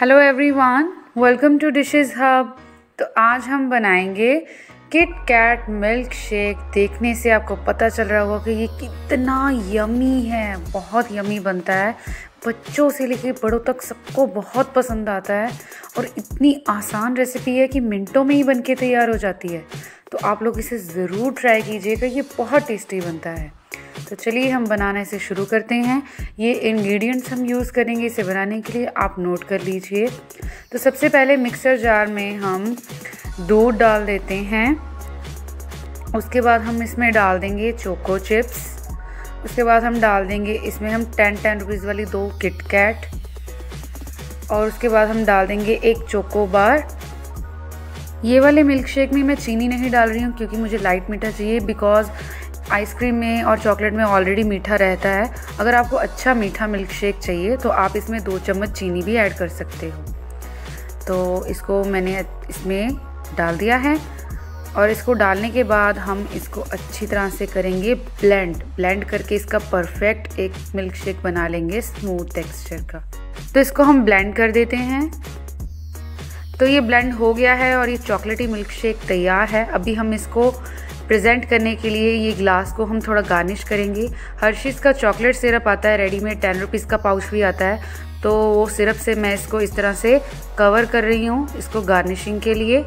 Hello everyone welcome to dishes hub तो आज हम बनाएँगे किट कैट मिल्क शेक देखने से आपको पता चल रहा होगा कि ये कितना यमी है, बहुत यमी बनता है। बच्चों से लेकर बड़ों तक सबको बहुत पसंद आता है। और इतनी आसान रेसिपी है कि मिनटों में ही बन के तैयार हो जाती है। तो आप लोग इसे ज़रूर ट्राई कीजिएगा, ये बहुत टेस्टी बनता है। तो चलिए हम बनाने से शुरू करते हैं। ये इंग्रेडिएंट्स हम यूज़ करेंगे इसे बनाने के लिए। आप नोट कर लीजिए। तो सबसे पहले मिक्सर जार में हम दूध डाल देते हैं। उसके बाद हम इसमें डाल देंगे चोको चिप्स उसके बाद हम डाल देंगे इसमें हम टेन टेन रुपीज़ वाली दो किट कैट और उसके बाद हम डाल देंगे एक चोको बार ये वाले मिल्क शेक में मैं चीनी नहीं डाल रही हूँ क्योंकि मुझे लाइट मीठा चाहिए। बिकॉज़ आइसक्रीम में और चॉकलेट में ऑलरेडी मीठा रहता है। अगर आपको अच्छा मीठा मिल्क शेक चाहिए तो आप इसमें दो चम्मच चीनी भी ऐड कर सकते हो। तो इसको मैंने इसमें डाल दिया है और इसको डालने के बाद हम इसको अच्छी तरह से करेंगे ब्लेंड ब्लेंड करके इसका परफेक्ट एक मिल्क शेक बना लेंगे स्मूथ टेक्सचर का। तो इसको हम ब्लेंड कर देते हैं। तो ये ब्लेंड हो गया है और ये चॉकलेटी मिल्क शेक तैयार है। अभी हम इसको प्रेजेंट करने के लिए ये ग्लास को हम थोड़ा गार्निश करेंगे। हर्शीज़ का चॉकलेट सिरप आता है, रेडीमेड टेन रुपीज़ का पाउच भी आता है। तो वो सिरप से मैं इसको इस तरह से कवर कर रही हूँ, इसको गार्निशिंग के लिए।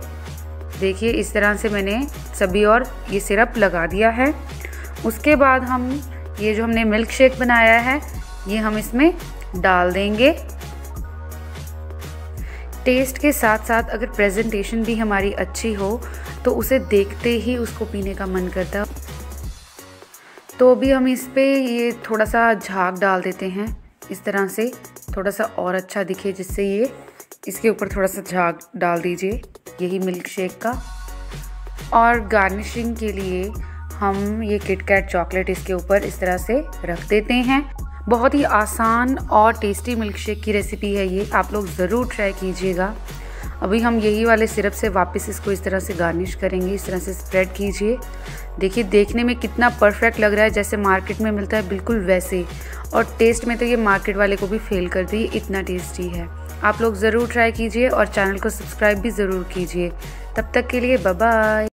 देखिए, इस तरह से मैंने सभी और ये सिरप लगा दिया है। उसके बाद हम, ये जो हमने मिल्क शेक बनाया है, ये हम इसमें डाल देंगे। टेस्ट के साथ साथ अगर प्रेजेंटेशन भी हमारी अच्छी हो तो उसे देखते ही उसको पीने का मन करता। तो अभी हम इस पर ये थोड़ा सा झाग डाल देते हैं। इस तरह से थोड़ा सा और अच्छा दिखे, जिससे ये इसके ऊपर थोड़ा सा झाग डाल दीजिए, यही मिल्क शेक का। और गार्निशिंग के लिए हम ये किटकैट चॉकलेट इसके ऊपर इस तरह से रख देते हैं। बहुत ही आसान और टेस्टी मिल्क शेक की रेसिपी है ये। आप लोग ज़रूर ट्राई कीजिएगा। अभी हम यही वाले सिरप से वापस इसको इस तरह से गार्निश करेंगे, इस तरह से स्प्रेड कीजिए। देखिए, देखने में कितना परफेक्ट लग रहा है, जैसे मार्केट में मिलता है बिल्कुल वैसे। और टेस्ट में तो ये मार्केट वाले को भी फेल कर दी, इतना टेस्टी है। आप लोग ज़रूर ट्राई कीजिए और चैनल को सब्सक्राइब भी ज़रूर कीजिए। तब तक के लिए बाय